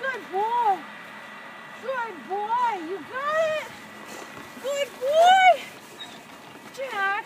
Good boy. Good boy. You got it. Good boy. Jack.